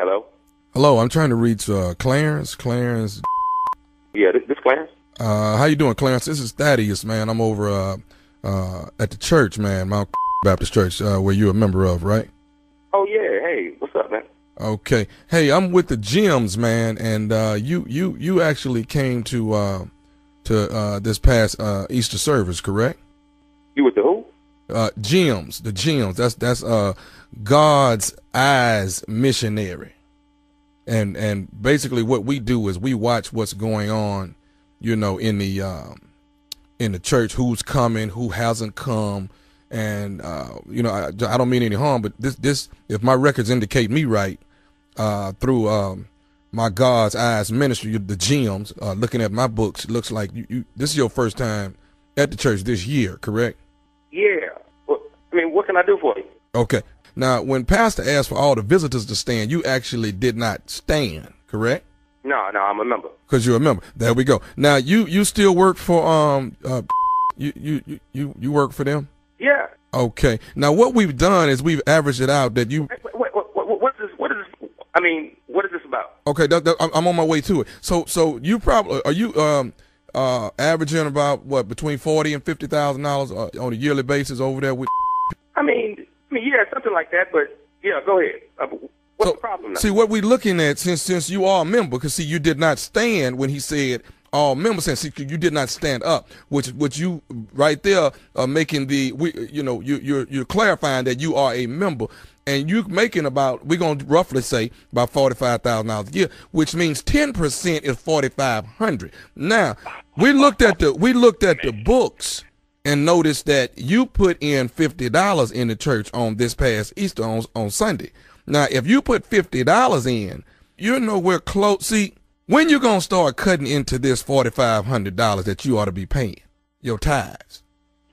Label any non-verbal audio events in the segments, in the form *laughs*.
Hello. Hello, I'm trying to reach uh, Clarence. Clarence. Yeah, this, this Clarence. Uh, how you doing, Clarence? This is Thaddeus, man. I'm over uh, uh, at the church, man, Mount *laughs* Baptist Church, uh, where you're a member of, right? Oh yeah. Hey, what's up, man? Okay. Hey, I'm with the gyms, man, and uh, you you you actually came to uh, to uh, this past uh, Easter service, correct? You with the who? Uh, gyms, the gyms. That's that's uh, God's eyes missionary, and and basically what we do is we watch what's going on, you know, in the um, in the church, who's coming, who hasn't come, and uh, you know, I, I don't mean any harm, but this this if my records indicate me right, uh, through um, my God's eyes ministry, the gyms, uh, looking at my books, looks like you, you this is your first time at the church this year, correct? Yeah. What, I mean, what can I do for you? Okay. Now, when Pastor asked for all the visitors to stand, you actually did not stand, correct? No, no, I'm a member. Because you're a member. There we go. Now, you you still work for um uh you you you you work for them? Yeah. Okay. Now, what we've done is we've averaged it out that you. Wait, wait, wait, what, what is this? What is this? I mean, what is this about? Okay, that, that, I'm on my way to it. So so you probably are you um uh averaging about what between forty and fifty thousand dollars uh, on a yearly basis over there with. I mean, I mean, yeah, something like that. But yeah, go ahead. Uh, what's So, the problem? Now? See what we're looking at since since you are a member, because see you did not stand when he said all members and see you did not stand up, which which you right there are making the we you know you you're you're clarifying that you are a member. And you're making about we're gonna roughly say about forty five thousand dollars a year, which means ten percent is forty five hundred. Now we looked at the we looked at the books and noticed that you put in fifty dollars in the church on this past Easter on, on Sunday. Now, if you put fifty dollars in, you're nowhere close. See, when you gonna start cutting into this forty five hundred dollars that you ought to be paying your tithes?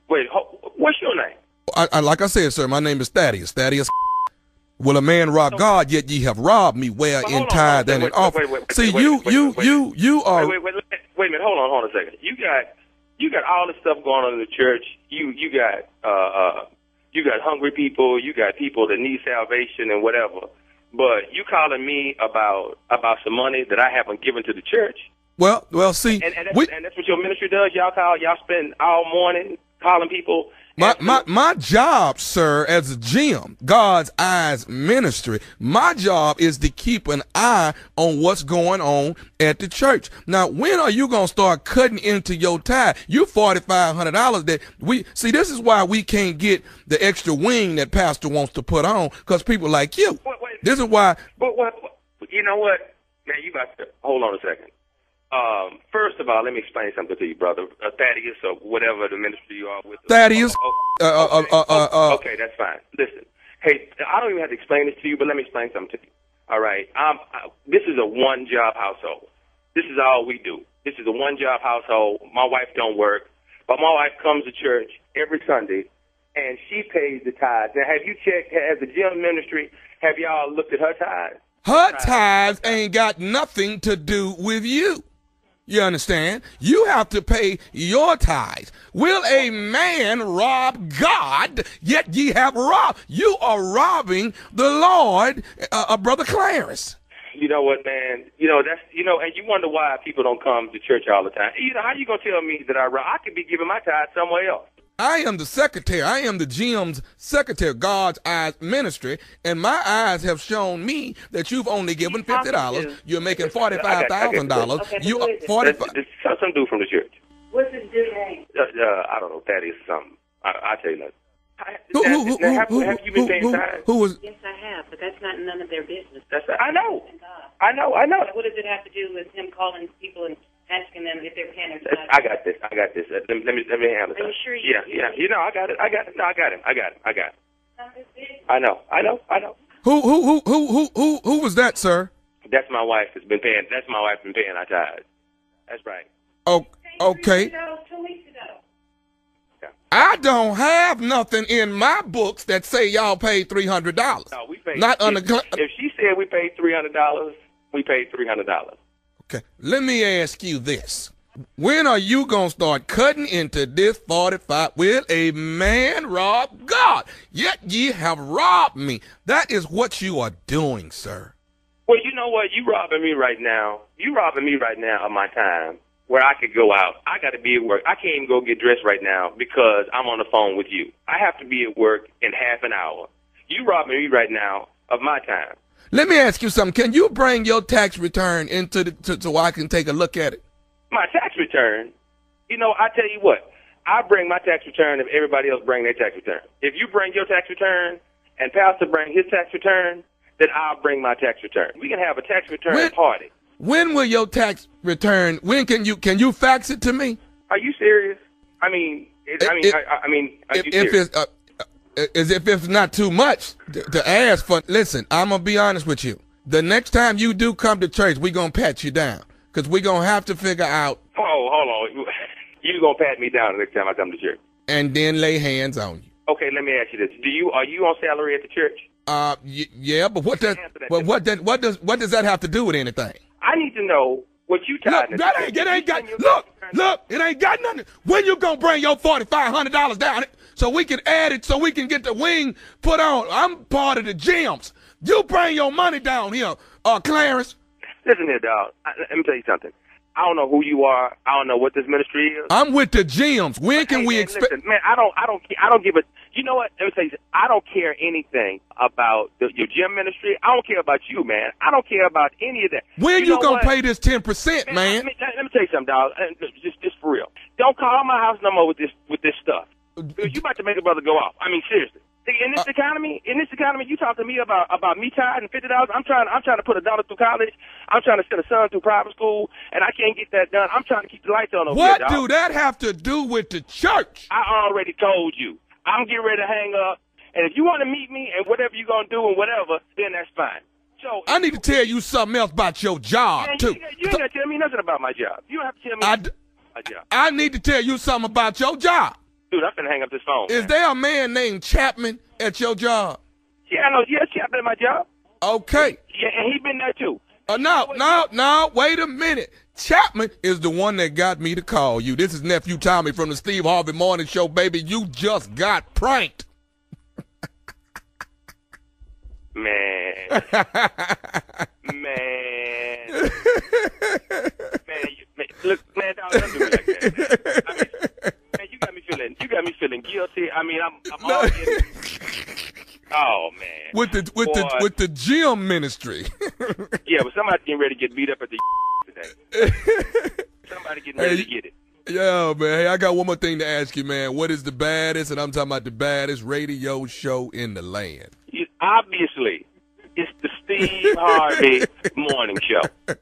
Wait, what's your name? I, I, like I said, sir, my name is Thaddeus. Thaddeus. Will a man rob God? Yet ye have robbed me, where But in tithe and in offering. See, wait, you, wait, you, wait. you, you are. Wait, wait, wait, wait, wait a minute. Hold on, hold on a second. You got you got all this stuff going on in the church. You you got uh uh you got hungry people. You got people that need salvation and whatever. But you calling me about about some money that I haven't given to the church, Well, well, see, and and that's, we, and that's what your ministry does. Y'all call y'all spend all morning calling people. My, my my job, sir, as a gym, God's Eyes Ministry, my job is to keep an eye on what's going on at the church. Now, when are you gonna start cutting into your tithe? You forty five hundred dollars that we see. This is why we can't get the extra wing that Pastor wants to put on, because people like you. Wait, wait. This is why. But what, what you know what? Man, you got to hold on a second. Um, first of all, let me explain something to you, brother. Uh, Thaddeus or whatever the ministry you are with. Thaddeus, Oh, uh, uh, okay. uh, uh, uh, okay, that's fine. Listen, hey, I don't even have to explain this to you, but let me explain something to you. All right, um, I, this is a one job household. This is all we do. This is a one job household. My wife don't work, but my wife comes to church every Sunday, and she pays the tithes. Now, have you checked as a gym ministry? Have y'all looked at her tithes? Her tithes ain't got nothing to do with you. You understand? You have to pay your tithes. Will a man rob God, yet ye have robbed? You are robbing the Lord, uh, uh, Brother Clarence. You know what, man? You know that's you know, and you wonder why people don't come to church all the time. You know, how you gonna tell me that I rob? I could be giving my tithe somewhere else. I am the secretary. I am the gym's secretary, God's Eyes Ministry, and my eyes have shown me that you've only given fifty dollars. You're making forty-five thousand dollars. Okay, You who are is it? forty-five. This, this, some dude from the church. What's his dude name? Uh, uh, I don't know. That is something. I, I tell you nothing. Who, who, who, Now, have, who, have you been who, paying who, who was? Yes, I have, but that's not none of their business. That's I know. I know. I know. What does it have to do with him calling people and asking them if they're paying their That's- I got this. I got this. Uh, let, me, let me let me handle Are you sure you- Yeah, yeah. You know, I got it. I got it. No, I got him. I got him. I got him. Not his business. I know. I know. I know. Who, who, who, who, who, who, who was that, sir? That's my wife has been paying. That's my wife been paying our tithes. That's right. Oh, okay. Ago, two weeks ago. I don't have nothing in my books that say y'all paid three hundred dollars. No, we paid. Not if, under. If she said we paid three hundred dollars, we paid three hundred dollars. Okay, let me ask you this: When are you gonna start cutting into this forty-five? Will a man rob God? Yet ye have robbed me. That is what you are doing, sir. Well, you know what? You robbing me right now. You robbing me right now of my time where I could go out. I got to be at work. I can't even go get dressed right now because I'm on the phone with you. I have to be at work in half an hour. You robbing me right now of my time. Let me ask you something. Can you bring your tax return into the to, so I can take a look at it? My tax return. You know, I tell you what. I bring my tax return if everybody else bring their tax return. If you bring your tax return and Pastor bring his tax return, then I'll bring my tax return. We can have a tax return When- party. When will your tax return? When can you can you fax it to me? Are you serious? I mean, it, I mean, If- I, I mean, are If, you if it's uh, as if it's not too much to, to ask for. Listen, I'm gonna be honest with you. The next time you do come to church, we gonna pat you down because we gonna have to figure out Oh, hold on. You gonna pat me down the next time I come to church? and then lay hands on you. Okay, let me ask you this: Do you are you on salary at the church? Uh, y- yeah, but what does but what does what does what does that have to do with anything? I need to know what you tied. Look, that ain't, it ain't got, look, look, it ain't got nothing. When you gonna bring your $4,500 down so we can add it, so we can get the wing put on? I'm part of the gyms. You bring your money down here, uh, Clarence. Listen here, dog. I, let me tell you something. I don't know who you are. I don't know what this ministry is. I'm with the gyms. When can Hey, we man, expect? Man, I don't, I don't, I don't give a. You know what? Let me tell you. I don't care anything about the, your gym ministry. I don't care about you, man. I don't care about any of that. When you, know gonna what? pay this 10%, man? Let me, let me tell you something, dog. Uh, Just, just for real. Don't call my house no more with this, with this stuff. You about to make a brother go off. I mean, seriously. In Uh, this economy, in this economy, you talk to me about about me tired and fifty dollars. I'm trying, I'm trying to put a daughter through college. I'm trying to send a son through private school, and I can't get that done. I'm trying to keep the lights on over What here, do that have to do with the church? I already told you. I'm getting ready to hang up, and if you want to meet me and whatever you're gonna do and whatever, then that's fine. So I need to tell you something else about your job, man, too. you, you ain't gotta tell me nothing about my job. You don't have to tell me I, my job. I need to tell you something about your job. Dude, I'm finna hang up this phone. Is man. there a man named Chapman at your job? Yeah, I know. Yeah, Chapman at my job. Okay. Yeah, and he been there too. Uh, no, no, no, wait a minute. Chapman is the one that got me to call you. This is nephew Tommy from the Steve Harvey Morning Show, baby. You just got pranked. *laughs* Man. *laughs* man. man, you, man. Look, man, dog, don't do me like that. Man. I mean, man, you got me feeling, you got me feeling guilty. I mean, I'm, I'm all in. Oh man. With the with the with the gym ministry. *laughs* Yeah, but somebody's getting ready to get beat up at the *laughs* today. Somebody getting ready Hey, to get it. yeah, man. Hey, I got one more thing to ask you, man. What is the baddest? And I'm talking about the baddest radio show in the land. You- Obviously, it's the Steve Harvey *laughs* Morning Show.